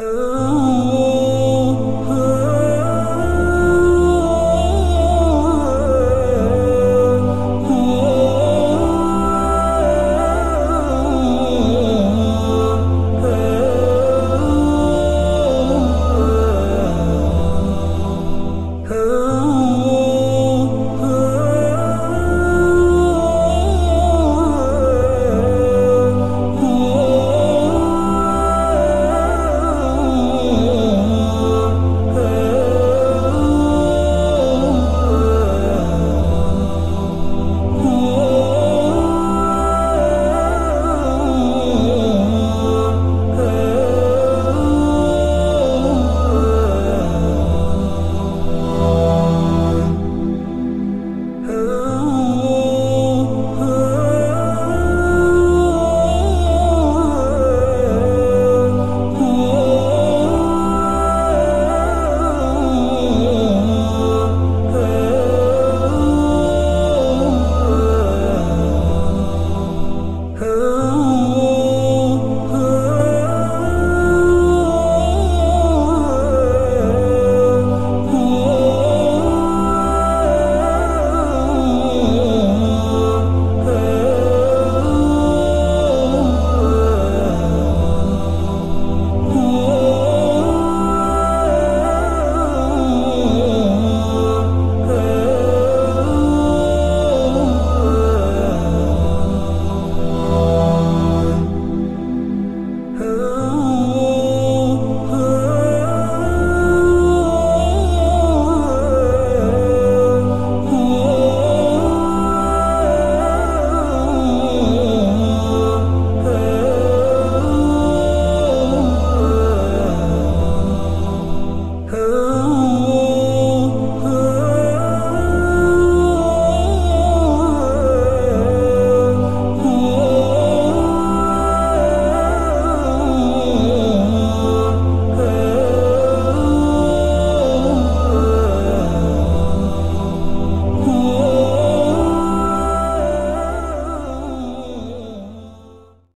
Oh